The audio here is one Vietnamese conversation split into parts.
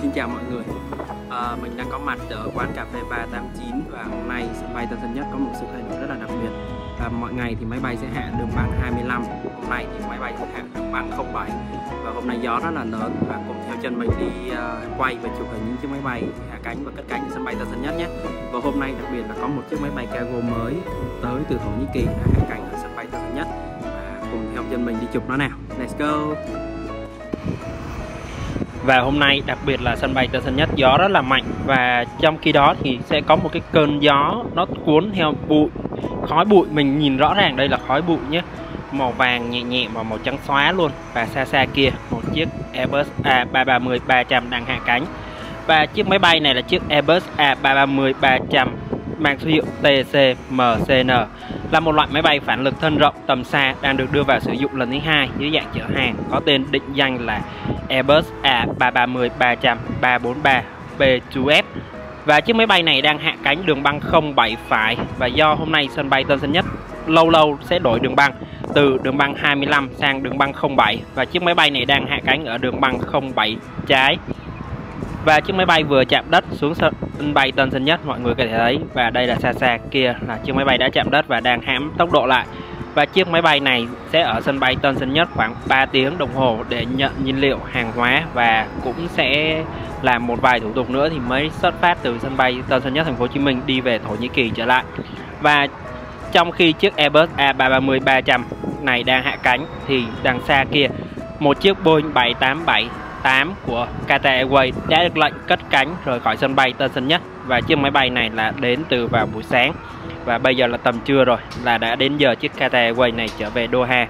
Xin chào mọi người. À, Mình đang có mặt ở quán cà phê 389 Và hôm nay sân bay Tân Sơn Nhất có một sự thay đổi rất là đặc biệt. Và Mọi ngày thì máy bay sẽ hạ đường băng 25 Hôm nay thì máy bay sẽ hạ đường băng 07 Và hôm nay gió rất là lớn Và cùng theo chân mình đi uh, quay và chụp hình những chiếc máy bay hạ cánh và cất cánh ở sân bay Tân Sơn Nhất nhé. Và hôm nay đặc biệt là có một chiếc máy bay cargo mới tới từ Thổ Nhĩ Kỳ đã hạ cánh ở sân bay Tân Sơn Nhất. Và cùng theo chân mình đi chụp nó nào. Let's go! Và hôm nay đặc biệt là sân bay Tân Sơn Nhất, gió rất là mạnh. Và trong khi đó thì sẽ có một cái cơn gió, nó cuốn theo bụi, khói bụi. Mình nhìn rõ ràng đây là khói bụi nhé. Màu vàng nhẹ nhẹ và màu trắng xóa luôn. Và xa xa kia, một chiếc Airbus A330-300 đang hạ cánh. Và chiếc máy bay này là chiếc Airbus A330-300 mang số hiệu TCMCN là một loại máy bay phản lực thân rộng tầm xa đang được đưa vào sử dụng lần thứ hai dưới dạng chở hàng, có tên định danh là Airbus A330-300 343 B2F và chiếc máy bay này đang hạ cánh đường băng 07 phải và do hôm nay sân bay Tân Sơn Nhất lâu lâu sẽ đổi đường băng, từ đường băng 25 sang đường băng 07 và chiếc máy bay này đang hạ cánh ở đường băng 07 trái và chiếc máy bay vừa chạm đất xuống sân bay Tân Sơn Nhất, mọi người có thể thấy và đây là xa xa kia là chiếc máy bay đã chạm đất và đang hãm tốc độ lại và chiếc máy bay này sẽ ở sân bay Tân Sơn Nhất khoảng 3 tiếng đồng hồ để nhận nhiên liệu hàng hóa và cũng sẽ làm một vài thủ tục nữa thì mới xuất phát từ sân bay Tân Sơn Nhất, thành phố Hồ Chí Minh đi về Thổ Nhĩ Kỳ trở lại. Và trong khi chiếc Airbus A330-300 này đang hạ cánh thì đằng xa kia, một chiếc Boeing 787 8 của Qatar Airways đã được lệnh cất cánh rời khỏi sân bay Tân Sơn Nhất. Và chiếc máy bay này là đến từ vào buổi sáng. Và bây giờ là tầm trưa rồi là đã đến giờ chiếc Qatar Airways này trở về Doha.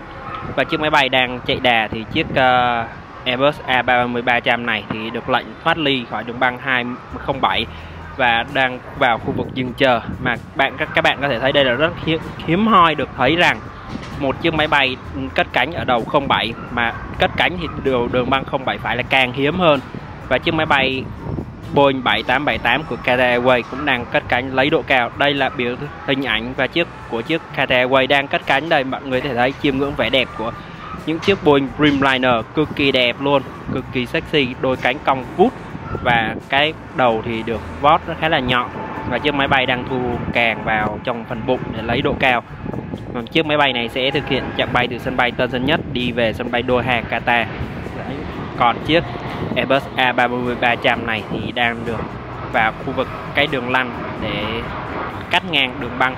Và chiếc máy bay đang chạy đà thì chiếc uh, Airbus A330-300 này thì được lệnh thoát ly khỏi đường băng 207 và đang vào khu vực dừng chờ. Mà bạn các các bạn có thể thấy đây là rất hiếm, hiếm hoi được thấy rằng một chiếc máy bay cất cánh ở đầu 07 mà cất cánh thì đường đường băng 07 phải là càng hiếm hơn và chiếc máy bay Boeing 7878 của Qatar Airways cũng đang cất cánh lấy độ cao. Đây là biểu hình ảnh và chiếc của chiếc Qatar Airways đang cất cánh đây mọi người có thể thấy chiêm ngưỡng vẻ đẹp của những chiếc Boeing Dreamliner cực kỳ đẹp luôn, cực kỳ sexy, đôi cánh cong vút và cái đầu thì được vót khá là nhọn và chiếc máy bay đang thu càng vào trong phần bụng để lấy độ cao còn chiếc máy bay này sẽ thực hiện chặng bay từ sân bay Tân Sơn Nhất đi về sân bay Doha, Qatar. Còn chiếc Airbus A330-300 này thì đang được vào khu vực cái đường lăn để cắt ngang đường băng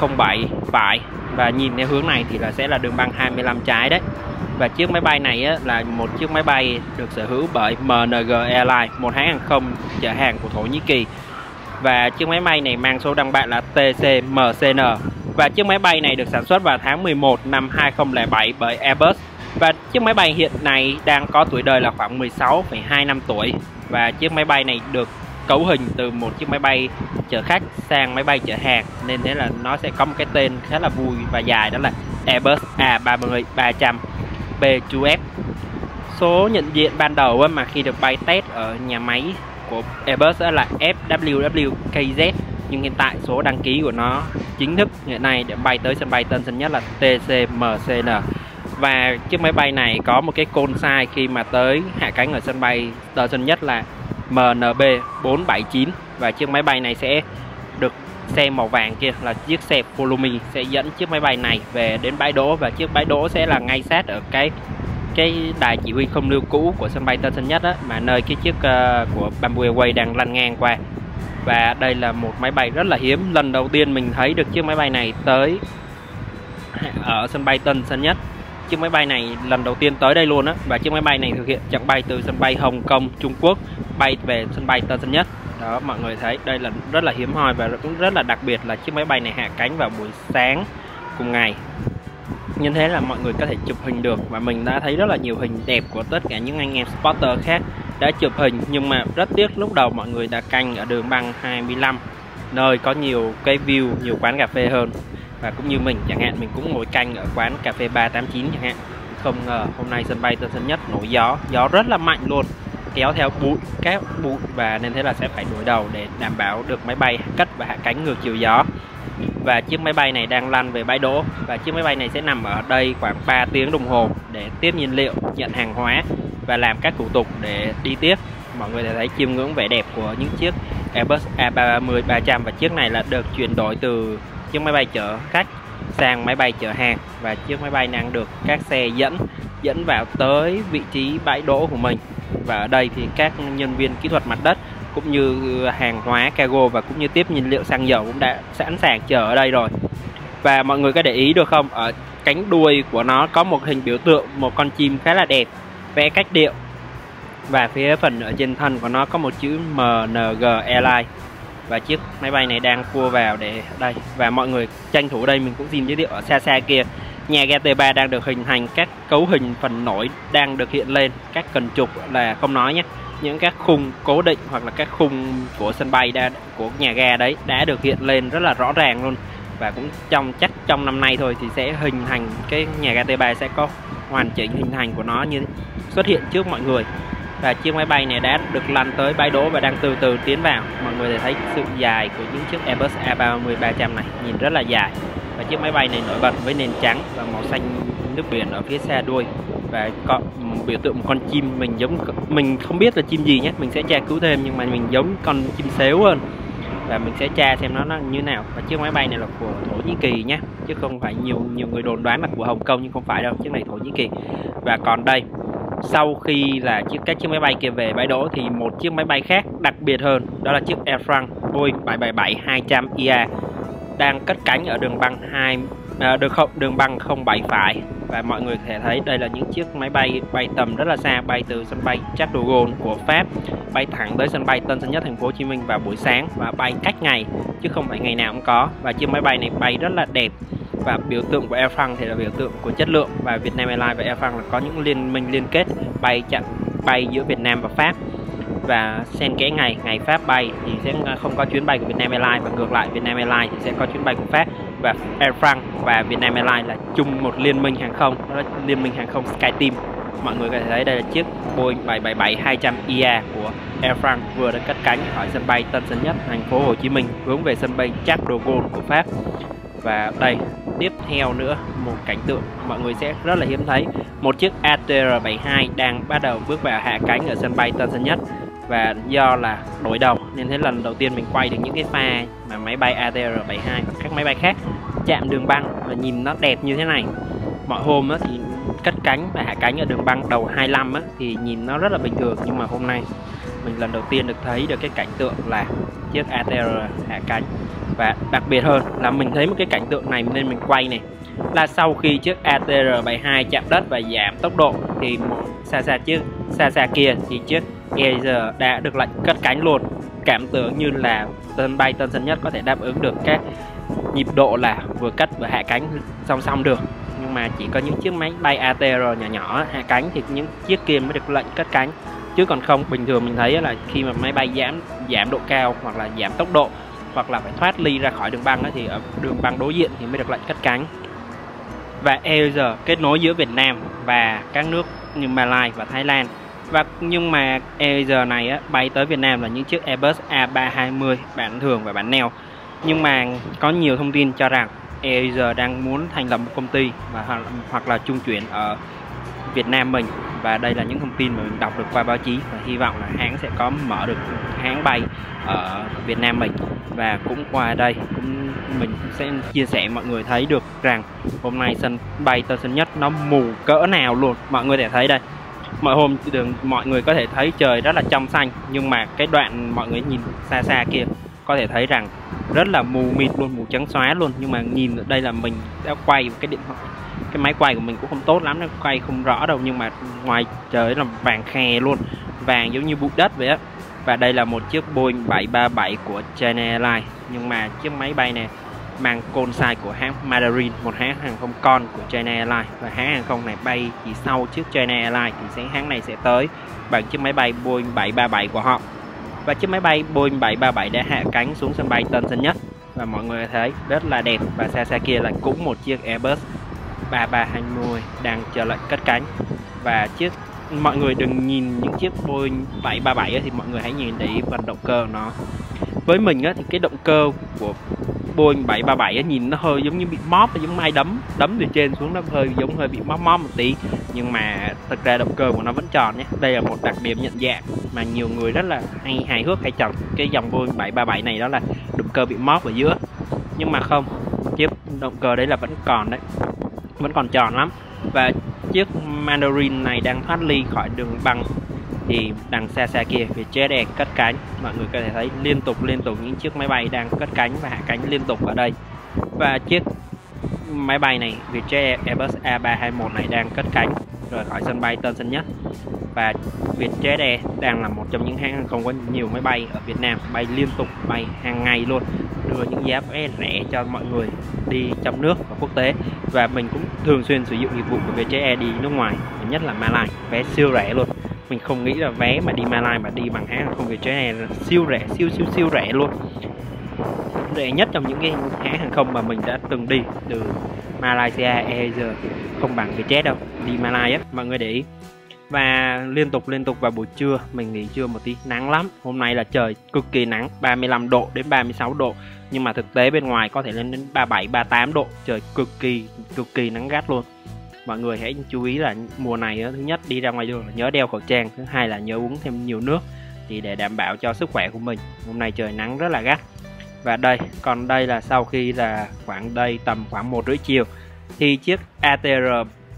uh, 07 phải và nhìn theo hướng này thì là sẽ là đường băng 25 trái đấy. Và chiếc máy bay này á, là một chiếc máy bay được sở hữu bởi MNG Airlines một hãng hàng không chở hàng của Thổ Nhĩ Kỳ. Và chiếc máy bay này mang số đăng bạn là TCMCN và chiếc máy bay này được sản xuất vào tháng 11 năm 2007 bởi Airbus. Và chiếc máy bay hiện nay đang có tuổi đời là khoảng 16,2 năm tuổi. Và chiếc máy bay này được cấu hình từ một chiếc máy bay chở khách sang máy bay chở hàng. Nên thế là nó sẽ có một cái tên khá là vui và dài đó là Airbus A330-300 B2F số nhận diện ban đầu mà khi được bay test ở nhà máy của Airbus là FWWKZ nhưng hiện tại số đăng ký của nó chính thức hiện nay để bay tới sân bay Tân Sơn Nhất là TCMCN và chiếc máy bay này có một cái côn sai khi mà tới hạ cánh ở sân bay Tân Sơn Nhất là MNB 479 và chiếc máy bay này sẽ được xe màu vàng kia là chiếc xe Follow Me sẽ dẫn chiếc máy bay này về đến bãi đỗ. Và chiếc bãi đỗ sẽ là ngay sát ở cái cái đài chỉ huy không lưu cũ của sân bay Tân Sơn Nhất đó mà nơi cái chiếc uh, của Bamboo Airways đang lăn ngang qua và đây là một máy bay rất là hiếm. Lần đầu tiên mình thấy được chiếc máy bay này tới ở sân bay Tân Sơn Nhất. Chiếc máy bay này lần đầu tiên tới đây luôn á. Và chiếc máy bay này thực hiện chặng bay từ sân bay Hồng Kông, Trung Quốc bay về sân bay Tân Sơn Nhất. Đó, mọi người thấy đây là rất là hiếm hoi và cũng rất là đặc biệt là chiếc máy bay này hạ cánh vào buổi sáng cùng ngày. Như thế là mọi người có thể chụp hình được và mình đã thấy rất là nhiều hình đẹp của tất cả những anh em spotter khác đã chụp hình, nhưng mà rất tiếc lúc đầu mọi người đã canh ở đường băng 25 nơi có nhiều cái view, nhiều quán cà phê hơn. Và cũng như mình, chẳng hạn, mình cũng ngồi canh ở quán cà phê 389 chẳng hạn. Không ngờ hôm nay sân bay Tân Sơn Nhất nổi gió gió rất là mạnh luôn, kéo theo bụi các bụi và nên thế là sẽ phải đổi đầu để đảm bảo được máy bay cất và hạ cánh ngược chiều gió. Và chiếc máy bay này đang lăn về bãi đỗ, và chiếc máy bay này sẽ nằm ở đây khoảng 3 tiếng đồng hồ để tiếp nhiên liệu, nhận hàng hóa và làm các thủ tục để đi tiếp. Mọi người đã thấy chiêm ngưỡng vẻ đẹp của những chiếc Airbus A330 300 và chiếc này là được chuyển đổi từ chiếc máy bay chở khách sang máy bay chở hàng và chiếc máy bay đang được các xe dẫn dẫn vào tới vị trí bãi đỗ của mình. Và ở đây thì các nhân viên kỹ thuật mặt đất cũng như hàng hóa, cargo và cũng như tiếp nhiên liệu xăng dầu cũng đã sẵn sàng chờ ở đây rồi. Và mọi người có để ý được không? Ở cánh đuôi của nó có một hình biểu tượng, một con chim khá là đẹp vẽ cách điệu. Và phía phần ở trên thân của nó có một chữ MNG Airline. Và chiếc máy bay này đang cua vào để đây. Và mọi người tranh thủ đây, mình cũng xin giới thiệu ở xa xa kia. Nhà ga T3 đang được hình thành, các cấu hình phần nổi đang được hiện lên. Các cần trục là không nói nhé. Những các khung cố định hoặc là các khung của sân bay đã, của nhà ga đấy đã được hiện lên rất là rõ ràng luôn. Và cũng trong, chắc trong năm nay thôi thì sẽ hình thành cái nhà ga T3 sẽ có hoàn chỉnh hình thành của nó như xuất hiện trước mọi người. Và chiếc máy bay này đã được lăn tới bãi đỗ và đang từ từ tiến vào. Mọi người thấy sự dài của những chiếc Airbus A310 300 này nhìn rất là dài. Và chiếc máy bay này nổi bật với nền trắng và màu xanh nước biển ở phía xa đuôi. Và có biểu tượng một con chim mình giống, mình không biết là chim gì nhé, mình sẽ tra cứu thêm nhưng mà mình giống con chim xéo hơn và mình sẽ tra xem nó, nó như nào. Và chiếc máy bay này là của thổ nhĩ kỳ nhé chứ không phải nhiều nhiều người đồn đoán là của hồng kông nhưng không phải đâu chiếc này thổ nhĩ kỳ. Và còn đây sau khi là chiếc các chiếc máy bay kia về bãi đỗ thì một chiếc máy bay khác đặc biệt hơn đó là chiếc Air France Boeing 777 200 IA đang cất cánh ở đường băng 2 à, đường không đường băng 07 phải và mọi người có thể thấy đây là những chiếc máy bay bay tầm rất là xa, bay từ sân bay Charles de Gaulle của Pháp, bay thẳng tới sân bay Tân Sơn Nhất, thành phố Hồ Chí Minh vào buổi sáng và bay cách ngày, chứ không phải ngày nào cũng có. Và chiếc máy bay này bay rất là đẹp và biểu tượng của Air France thì là biểu tượng của chất lượng. Và Vietnam Airlines và Air France là có những liên minh liên kết bay chặn bay giữa Việt Nam và Pháp và xen kẽ ngày ngày Pháp bay thì sẽ không có chuyến bay của Vietnam Airlines và ngược lại Vietnam Airlines thì sẽ có chuyến bay của Pháp và Air France và Vietnam Airlines là chung một liên minh hàng không đó là liên minh hàng không SkyTeam mọi người có thể thấy đây là chiếc Boeing 777-200 ea của Air France vừa được cất cánh khỏi sân bay Tân Sơn Nhất, thành phố Hồ Chí Minh hướng về sân bay Charles de Gaulle của Pháp. Và đây tiếp theo nữa một cảnh tượng mọi người sẽ rất là hiếm thấy. Một chiếc ATR-72 đang bắt đầu bước vào hạ cánh ở sân bay Tân Sơn Nhất và do là đổi đầu nên thế lần đầu tiên mình quay được những cái pha mà máy bay ATR-72 và các máy bay khác chạm đường băng và nhìn nó đẹp như thế này. Mọi hôm á, thì cất cánh và hạ cánh ở đường băng đầu 25 á, thì nhìn nó rất là bình thường. Nhưng mà hôm nay mình lần đầu tiên được thấy được cái cảnh tượng là chiếc ATR hạ cánh. Và đặc biệt hơn là mình thấy một cái cảnh tượng này nên mình quay này. Là sau khi chiếc ATR72 chạm đất và giảm tốc độ thì xa xa chiếc xa xa kia thì chiếc Air đã được lệnh cất cánh luôn. Cảm tưởng như là sân bay Tân sân Nhất có thể đáp ứng được các nhịp độ là vừa cất vừa hạ cánh song song được. Nhưng mà chỉ có những chiếc máy bay ATR nhỏ nhỏ hạ cánh thì những chiếc kia mới được lệnh cất cánh. Chứ còn không, bình thường mình thấy là khi mà máy bay giảm giảm độ cao hoặc là giảm tốc độ hoặc là phải thoát ly ra khỏi đường băng thì ở đường băng đối diện thì mới được lệnh cất cánh. Và Air kết nối giữa Việt Nam và các nước như Malaysia và Thái Lan và nhưng mà giờ này á, bay tới Việt Nam là những chiếc Airbus A320 bản thường và bản neo. Nhưng mà có nhiều thông tin cho rằng Air đang muốn thành lập một công ty và hoặc là trung chuyển ở Việt Nam mình. Và đây là những thông tin mà mình đọc được qua báo chí và hy vọng là hãng sẽ có mở được hãng bay ở Việt Nam mình. Và cũng qua đây cũng mình sẽ chia sẻ mọi người thấy được rằng hôm nay sân bay Tân Sơn Nhất nó mù cỡ nào luôn. Mọi người để thấy đây mọi hôm đường, mọi người có thể thấy trời rất là trong xanh, nhưng mà cái đoạn mọi người nhìn xa xa kia có thể thấy rằng rất là mù mịt luôn, mù trắng xóa luôn. Nhưng mà nhìn ở đây là mình đã quay cái điện thoại, cái máy quay của mình cũng không tốt lắm, nó quay không rõ đâu, nhưng mà ngoài trời là vàng khè luôn, vàng giống như bụi đất vậy á. Và đây là một chiếc Boeing 737 của China Airlines. Nhưng mà chiếc máy bay này mang côn sai của hãng Mandarin một hãng hàng không con của China Airlines. Và hãng hàng không này bay chỉ sau chiếc China Airlines thì sẽ hãng này sẽ tới bằng chiếc máy bay Boeing 737 của họ. Và chiếc máy bay Boeing 737 đã hạ cánh xuống sân bay Tân Sơn Nhất. Và mọi người thấy rất là đẹp và xa xa kia là cũng một chiếc Airbus 3320 đang chờ lệnh cất cánh. Và chiếc mọi người đừng nhìn những chiếc Boeing 737 thì mọi người hãy nhìn để phần động cơ của nó. Với mình á, thì cái động cơ của Boeing 737 á, nhìn nó hơi giống như bị móp giống ai đấm đấm từ trên xuống nó hơi giống hơi bị móp móp một tí. Nhưng mà thực ra động cơ của nó vẫn tròn nhé. Đây là một đặc điểm nhận dạng mà nhiều người rất là hay hài hước hay chọn cái dòng Boeing 737 này đó là động cơ bị móp ở giữa. Nhưng mà không chiếc động cơ đấy là vẫn còn đấy vẫn còn tròn lắm. Và chiếc Mandarin này đang thoát ly khỏi đường băng thì đằng xa xa kia Vietjet Air cất cánh. Mọi người có thể thấy liên tục liên tục những chiếc máy bay đang cất cánh và hạ cánh liên tục ở đây. Và chiếc máy bay này, Vietjet Airbus A321 này đang cất cánh. Rời khỏi sân bay Tân Sơn Nhất. Và Vietjet Air đang là một trong những hãng hàng không có nhiều máy bay ở Việt Nam, bay liên tục, bay hàng ngày luôn. Đưa những giá vé rẻ cho mọi người đi trong nước và quốc tế. Và mình cũng thường xuyên sử dụng dịch vụ của Vietjet Air đi nước ngoài, nhất là Malaysia vé siêu rẻ luôn mình không nghĩ là vé mà đi Malaysia mà đi bằng hãng hàng không Vietjet này là siêu rẻ, siêu siêu siêu rẻ luôn. Rẻ nhất trong những cái hãng hàng không mà mình đã từng đi từ Malaysia Air không bằng Vietjet đâu, đi Malaysia mọi người để ý. Và liên tục liên tục vào buổi trưa, mình nghỉ trưa một tí, nắng lắm. Hôm nay là trời cực kỳ nắng 35 độ đến 36 độ. Nhưng mà thực tế bên ngoài có thể lên đến 37 38 độ, trời cực kỳ cực kỳ nắng gắt luôn mọi người hãy chú ý là mùa này thứ nhất đi ra ngoài đường nhớ đeo khẩu trang, thứ hai là nhớ uống thêm nhiều nước thì để đảm bảo cho sức khỏe của mình. Hôm nay trời nắng rất là gắt. Và đây, còn đây là sau khi là khoảng đây tầm khoảng một rưỡi chiều thì chiếc ATR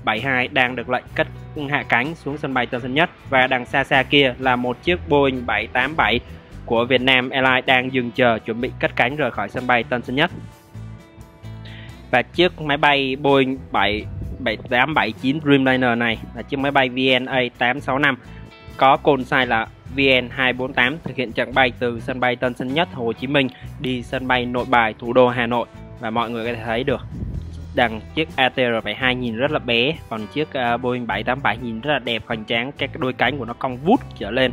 72 đang được lệnh cất hạ cánh xuống sân bay Tân Sơn Nhất. Và đằng xa xa kia là một chiếc Boeing 787 của Việt Nam Airlines đang dừng chờ chuẩn bị cất cánh rời khỏi sân bay Tân Sơn Nhất. Và chiếc máy bay Boeing 7 7879 Dreamliner này là chiếc máy bay VNA 865 có côn size là VN248 thực hiện chặng bay từ sân bay Tân Sơn Nhất, Hồ Chí Minh đi sân bay Nội Bài, thủ đô Hà Nội. Và mọi người có thể thấy được đằng chiếc ATR72 nhìn rất là bé, còn chiếc à, Boeing 787 nhìn rất là đẹp, hoành tráng, các đôi cánh của nó cong vút trở lên.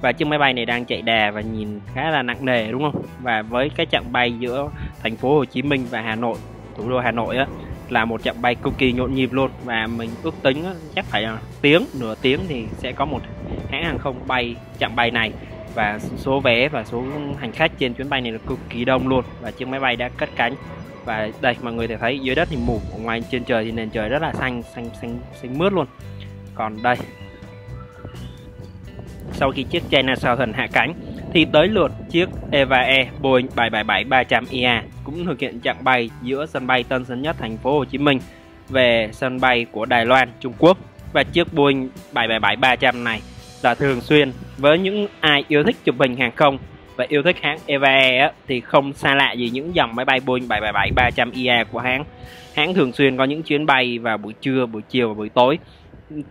Và chiếc máy bay này đang chạy đà và nhìn khá là nặng nề, đúng không? Và với cái chặng bay giữa thành phố Hồ Chí Minh và Hà Nội, thủ đô Hà Nội á là một chặng bay cực kỳ nhộn nhịp luôn. Và mình ước tính chắc phải là tiếng, nửa tiếng thì sẽ có một hãng hàng không bay chặng bay này. Và số vé và số hành khách trên chuyến bay này là cực kỳ đông luôn. Và chiếc máy bay đã cất cánh. Và đây, mọi người thể thấy dưới đất thì mù, ở ngoài trên trời thì nền trời rất là xanh xanh xanh xanh mướt luôn. Còn đây, sau khi chiếc China Southern hạ cánh thì tới lượt chiếc Eva E Boeing 777-300ER cũng thực hiện chặng bay giữa sân bay Tân Sơn Nhất thành phố Hồ Chí Minh về sân bay của Đài Loan Trung Quốc và chiếc Boeing 777-300 này là thường xuyên với những ai yêu thích chụp hình hàng không và yêu thích hãng Eva á, thì không xa lạ gì những dòng máy bay Boeing 777-300ER của hãng. Hãng thường xuyên có những chuyến bay vào buổi trưa, buổi chiều và buổi tối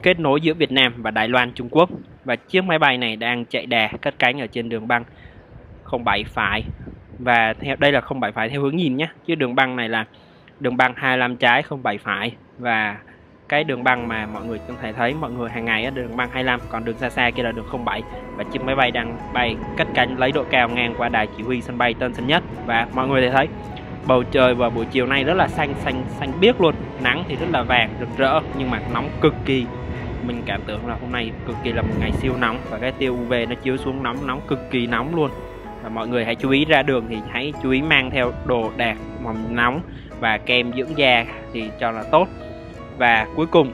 kết nối giữa Việt Nam và Đài Loan, Trung Quốc. Và chiếc máy bay này đang chạy đà cất cánh ở trên đường băng 07 phải. Và theo đây là 07 phải theo hướng nhìn nhé, chứ đường băng này là đường băng 25 trái 07 phải. Và cái đường băng mà mọi người có thể thấy mọi người hàng ngày ở đường băng 25 còn đường xa xa kia là đường 07 và chiếc máy bay đang bay cất cánh lấy độ cao ngang qua đài chỉ huy sân bay Tân Sơn Nhất. Và mọi người thấy bầu trời vào buổi chiều nay rất là xanh xanh xanh biếc luôn. Nắng thì rất là vàng, rực rỡ, nhưng mà nóng cực kỳ. Mình cảm tưởng là hôm nay cực kỳ là một ngày siêu nóng và cái tiêu UV nó chiếu xuống nóng nóng cực kỳ nóng luôn. Và mọi người hãy chú ý ra đường thì hãy chú ý mang theo đồ đạc mỏng nóng và kem dưỡng da thì cho là tốt. Và cuối cùng,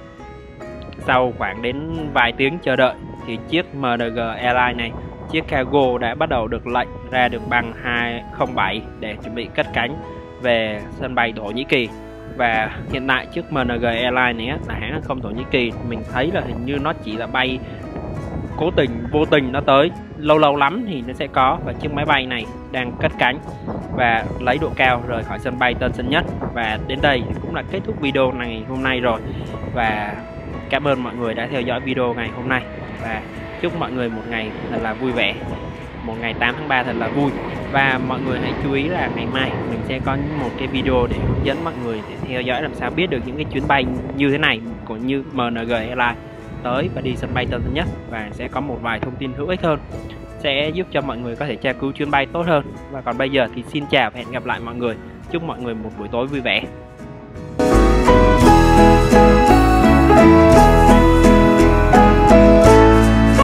sau khoảng đến vài tiếng chờ đợi thì chiếc MNG Airlines này chiếc cargo đã bắt đầu được lệnh ra đường băng 207 để chuẩn bị cất cánh về sân bay Thổ Nhĩ Kỳ. Và hiện tại chiếc MNG Airlines này là hãng hàng không Thổ Nhĩ Kỳ, mình thấy là hình như nó chỉ là bay cố tình, vô tình nó tới. Lâu lâu lắm thì nó sẽ có và chiếc máy bay này đang cất cánh và lấy độ cao rời khỏi sân bay Tân Sơn Nhất. Và đến đây cũng là kết thúc video này hôm nay rồi. Và cảm ơn mọi người đã theo dõi video ngày hôm nay. Và chúc mọi người một ngày thật là vui vẻ. Một ngày 8 tháng 3 thật là vui. Và mọi người hãy chú ý là ngày mai mình sẽ có một cái video để hướng dẫn mọi người để theo dõi làm sao biết được những cái chuyến bay như thế này, cũng như MNG Airlines tới và đi sân bay Tân Sơn Nhất. Và sẽ có một vài thông tin hữu ích hơn, sẽ giúp cho mọi người có thể tra cứu chuyến bay tốt hơn. Và còn bây giờ thì xin chào và hẹn gặp lại mọi người. Chúc mọi người một buổi tối vui vẻ.